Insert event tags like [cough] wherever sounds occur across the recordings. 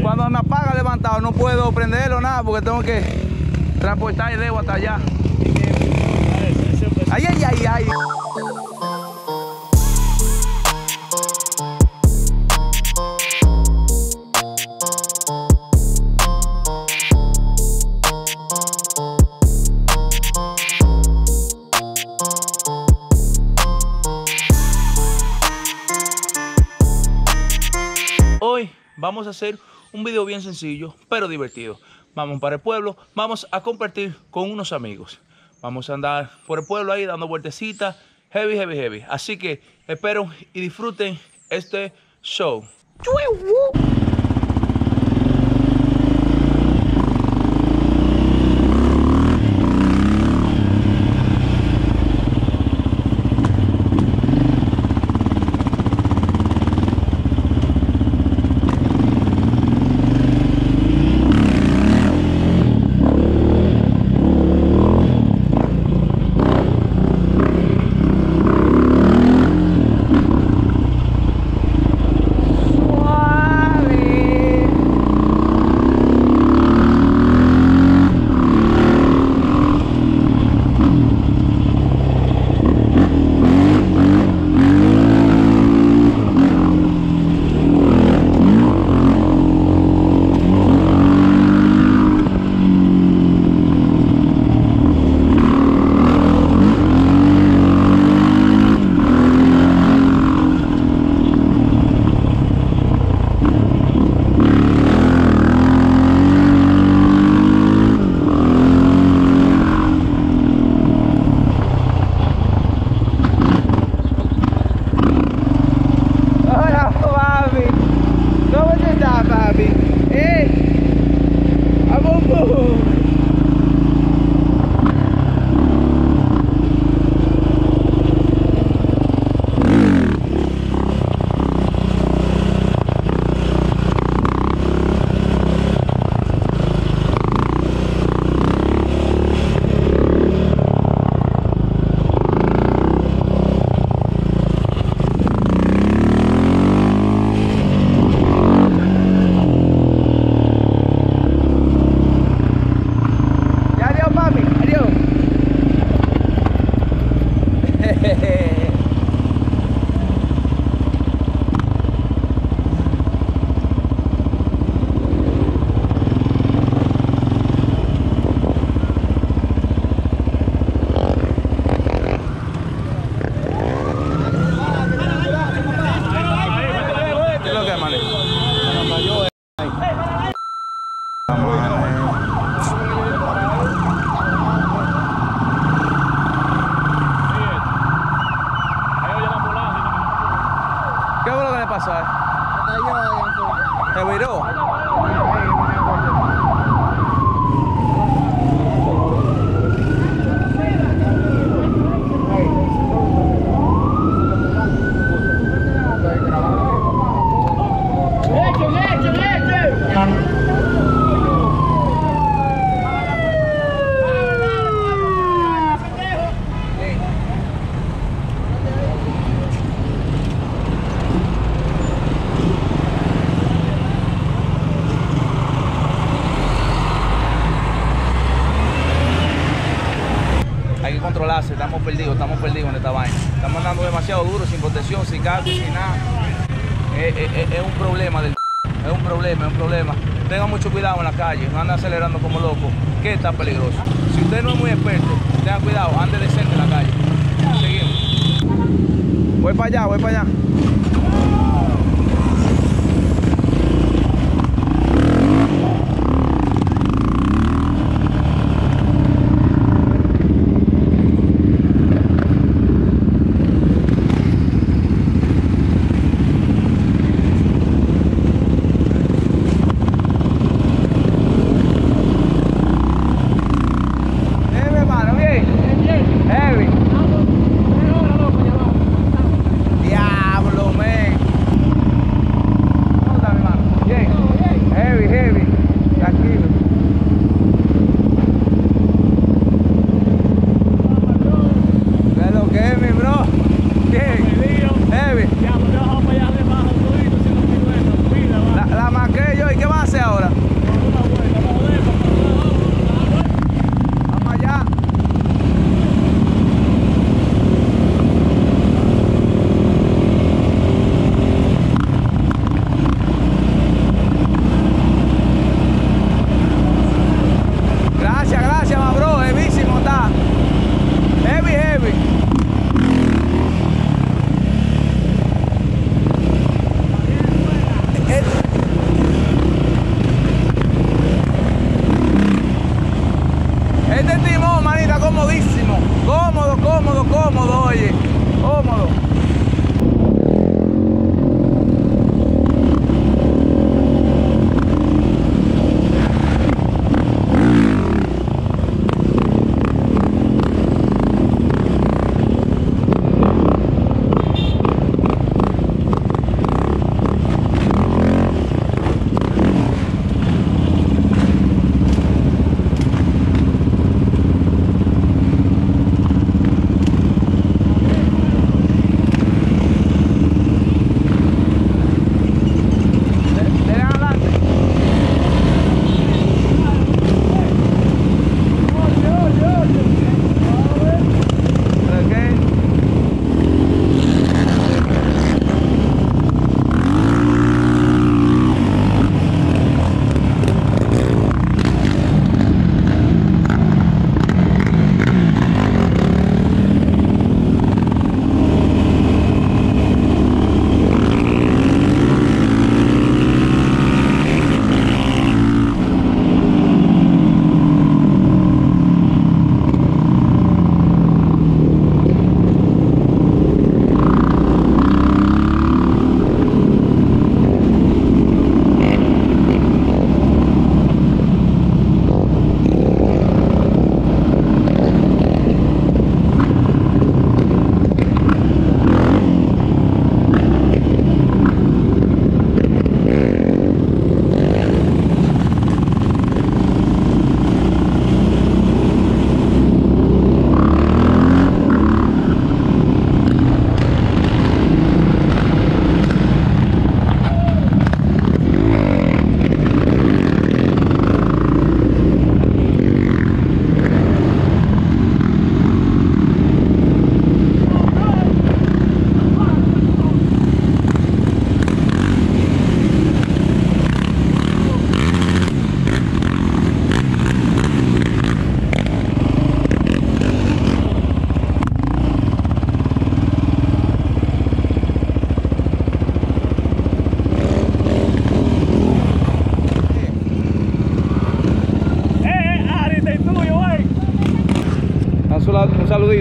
Cuando me apaga levantado no puedo prenderlo nada porque tengo que transportar el dedo hasta allá. Ay, ay, ay, ay. Vamos a hacer un video bien sencillo, pero divertido. Vamos para el pueblo, vamos a compartir con unos amigos. Vamos a andar por el pueblo ahí dando vueltecitas, heavy, heavy, heavy. Así que espero y disfruten este show. Hola, es un problema, es un problema. Tengan mucho cuidado en la calle, no anden acelerando como locos, que está peligroso. Si usted no es muy experto, tengan cuidado, ande decente en la calle. Seguimos. Voy para allá, voy para allá.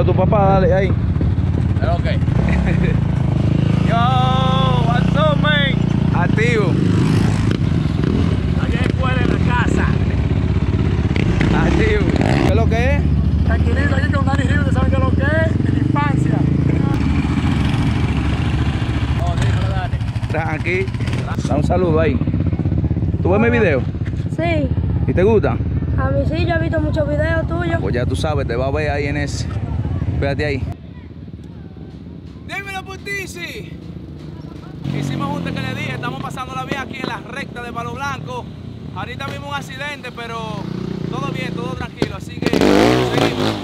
A tu papá, dale ahí. Ok. [laughs] Yo, what's up, man? Activo, Aquí hay escuela en la casa. activo. ¿Qué es lo que es? Tranquilito, aquí con Dani Ríos, ¿saben qué es lo que es? En la infancia. [laughs] Oh, dímelo, Dani. Tranqui. Da un saludo ahí. ¿Tú ves mi video? Sí, ¿Y te gusta? a mí sí, yo he visto muchos videos tuyos. Pues ya tú sabes, te va a ver ahí en ese. Espérate ahí. Dímelo, Putici. Hicimos un que le dije, estamos pasándola bien aquí en la recta de Palo Blanco. Ahorita vimos un accidente, pero todo bien, todo tranquilo, así que seguimos.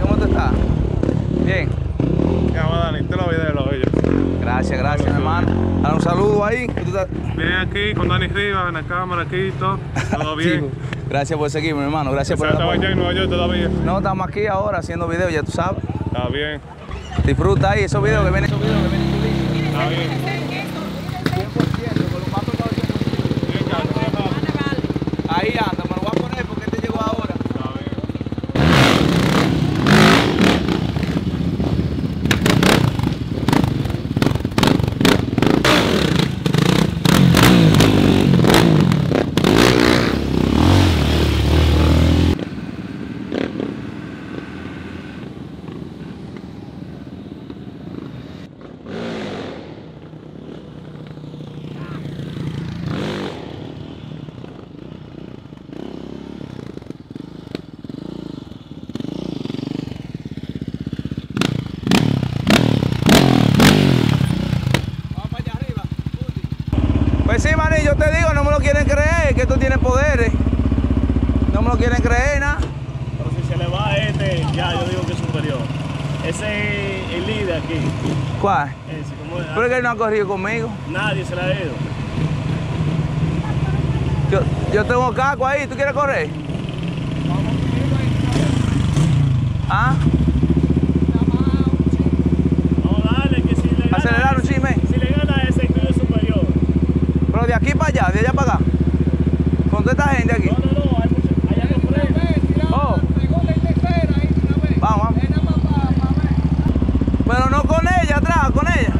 ¿Cómo te está? Bien. Ya, vamos, Dani, te lo video, lo ellos. Gracias, gracias, mi hermano. Ahí. ¿Tú estás- Bien aquí con Dani Rivas en la cámara, aquí todo, todo [laughs] bien. Chico, Gracias por seguirme, hermano. Gracias por estaba allá en Nueva York todavía. No, estamos aquí ahora haciendo videos, ya tú sabes. Está bien, Disfruta ahí esos videos que vienen. Esos videos que vienen está bien. 100%, con lo más tocado 100%. Bien, Carlos, ya está. Ahí anda, me lo voy a poner porque este llegó ahora. Está bien. Vamos para allá arriba. Yo te digo, no me lo quieren creer, que tú tienes poderes. No me lo quieren creer, nada. Pero si se le va a este, ya yo digo que es superior. Ese es el líder aquí. ¿Cuál? Ese, ¿cómo puede dar. ¿Pero es que él no ha corrido conmigo? Nadie se la ha ido. Yo, yo tengo caco ahí, ¿tú quieres correr? ¿Ah? Darle que si le. Acelerar un chisme. Si le gana ese estudio superior. Pero de aquí para allá, de allá para acá. ¿Con toda esta gente aquí? No, no, no, hay mucho. Allá no frena. Oh, vamos, vamos. Pero no con ella atrás, con ella.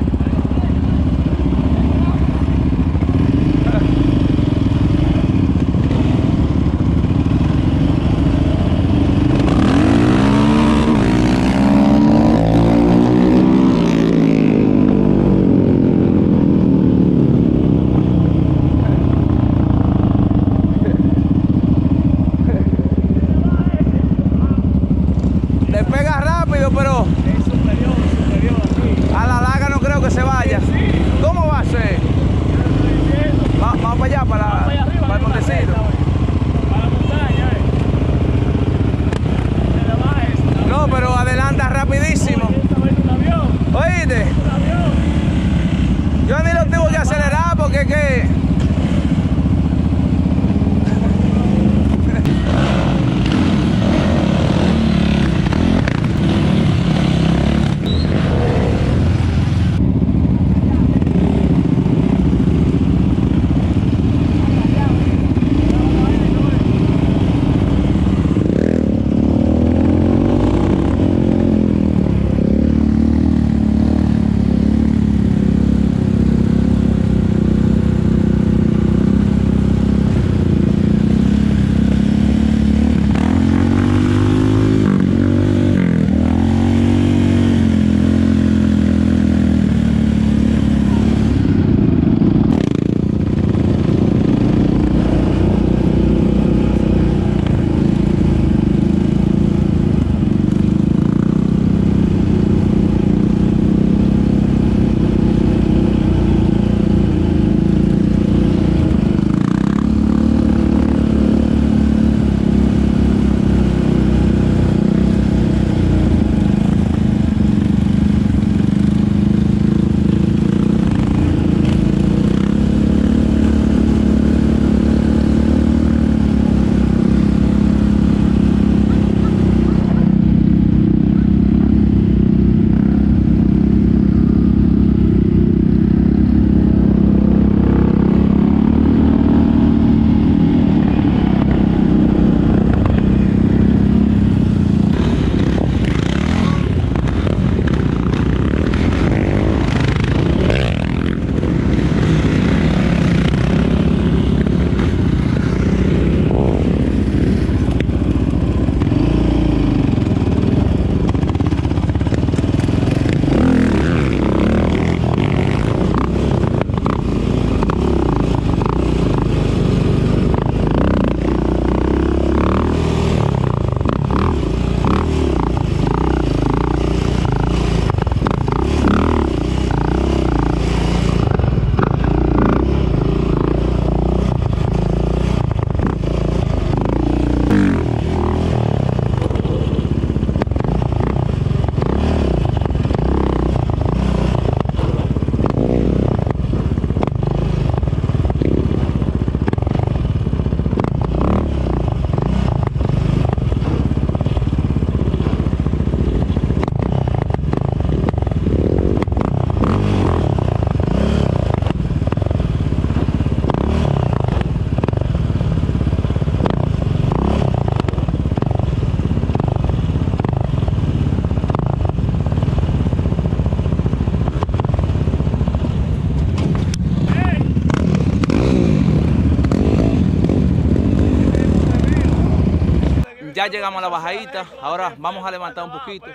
Llegamos a la bajadita, ahora vamos a levantar un poquito.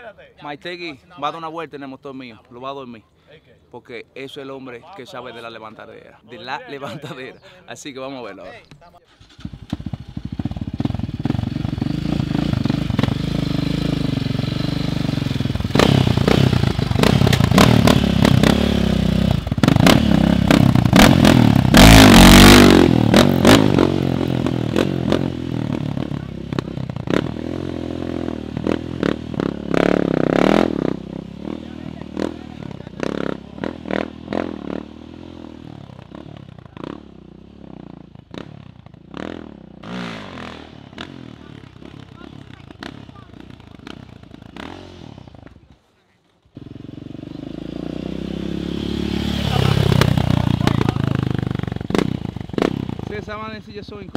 Maitegui va a dar una vuelta en el motor mío, lo va a dormir. Porque eso es el hombre que sabe de la levantadera, de la levantadera. Así que vamos a verlo ahora. coincidição em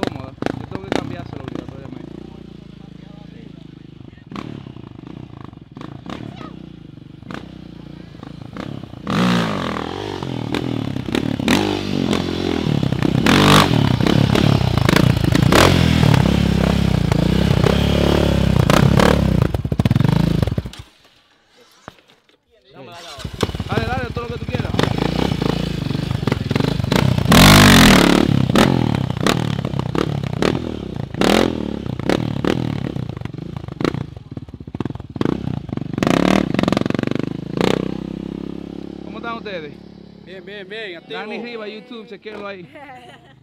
Dani Riva, YouTube, chequenlo ahí. [laughs]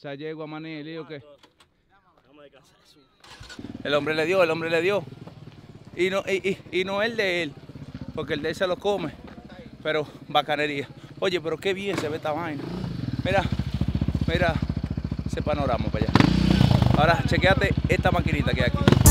Esa yegua, maní, lío que. El hombre le dio, el hombre le dio. Y no, y, y- y no el de él, porque el de él se lo come. Pero bacanería. Oye, pero qué bien se ve esta vaina. Mira, mira ese panorama para allá. Ahora, chequeate esta maquinita que hay aquí.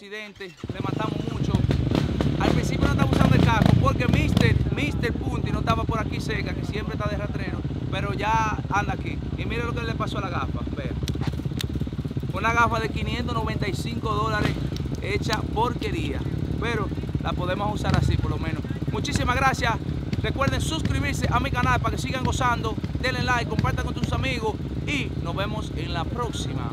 Le matamos mucho. Al principio no estaba usando el casco porque Mr. Mr. Punti no estaba por aquí cerca, que siempre está de rastrero, pero ya anda aquí. Y mire lo que le pasó a la gafa. Vea. Una gafa de 595 dólares hecha porquería. Pero la podemos usar así por lo menos. Muchísimas gracias. Recuerden suscribirse a mi canal para que sigan gozando. Denle like, compartan con tus amigos y nos vemos en la próxima.